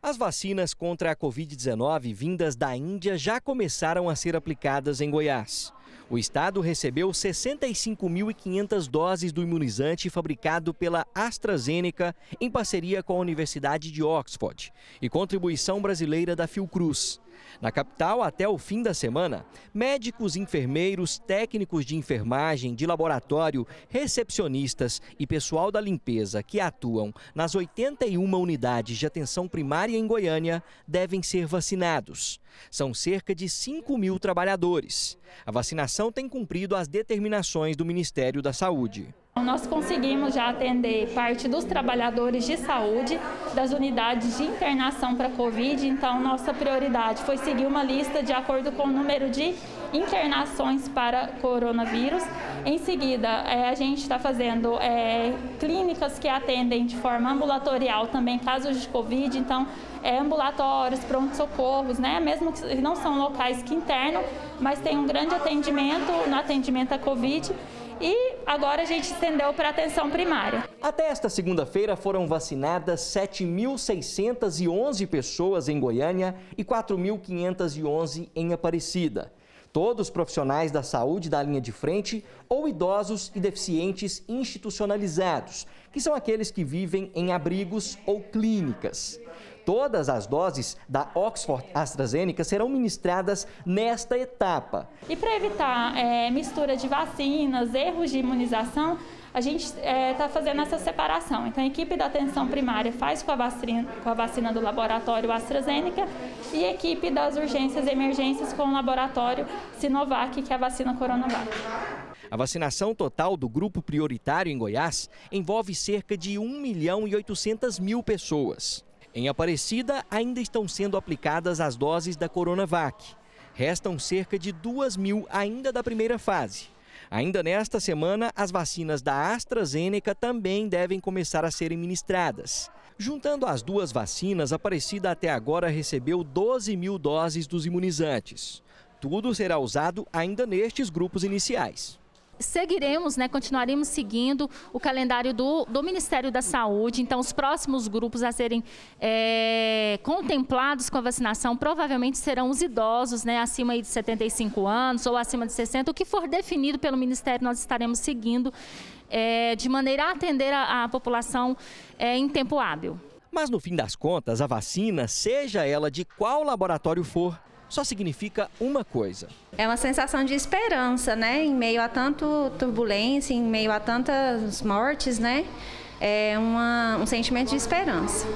As vacinas contra a Covid-19 vindas da Índia já começaram a ser aplicadas em Goiás. O estado recebeu 65.500 doses do imunizante fabricado pela AstraZeneca em parceria com a Universidade de Oxford e contribuição brasileira da Fiocruz. Na capital, até o fim da semana, médicos, enfermeiros, técnicos de enfermagem, de laboratório, recepcionistas e pessoal da limpeza que atuam nas 81 unidades de atenção primária em Goiânia devem ser vacinados. São cerca de 5 mil trabalhadores. A vacinação tem cumprido as determinações do Ministério da Saúde. Nós conseguimos já atender parte dos trabalhadores de saúde das unidades de internação para Covid, então nossa prioridade foi seguir uma lista de acordo com o número de internações para coronavírus. Em seguida, é, a gente está fazendo é, clínicas que atendem de forma ambulatorial também casos de Covid, então é, ambulatórios, pronto-socorros, né? mesmo que não são locais que internam, mas tem um grande atendimento no atendimento à Covid e agora a gente estendeu para atenção primária. Até esta segunda-feira foram vacinadas 7.611 pessoas em Goiânia e 4.511 em Aparecida. Todos profissionais da saúde da linha de frente ou idosos e deficientes institucionalizados, que são aqueles que vivem em abrigos ou clínicas. Todas as doses da Oxford AstraZeneca serão ministradas nesta etapa. E para evitar é, mistura de vacinas, erros de imunização, a gente está é, tá fazendo essa separação. Então, a equipe da atenção primária faz com a, vacina, com a vacina do laboratório AstraZeneca e a equipe das urgências e emergências com o laboratório Sinovac, que é a vacina Coronavac. A vacinação total do grupo prioritário em Goiás envolve cerca de 1 milhão e 800 mil pessoas. Em Aparecida, ainda estão sendo aplicadas as doses da Coronavac. Restam cerca de 2 mil ainda da primeira fase. Ainda nesta semana, as vacinas da AstraZeneca também devem começar a serem ministradas. Juntando as duas vacinas, Aparecida até agora recebeu 12 mil doses dos imunizantes. Tudo será usado ainda nestes grupos iniciais seguiremos, né, continuaremos seguindo o calendário do, do Ministério da Saúde. Então, os próximos grupos a serem é, contemplados com a vacinação provavelmente serão os idosos, né, acima de 75 anos ou acima de 60. O que for definido pelo Ministério, nós estaremos seguindo é, de maneira a atender a, a população é, em tempo hábil. Mas no fim das contas, a vacina, seja ela de qual laboratório for, só significa uma coisa. É uma sensação de esperança, né? Em meio a tanto turbulência, em meio a tantas mortes, né? É uma, um sentimento de esperança.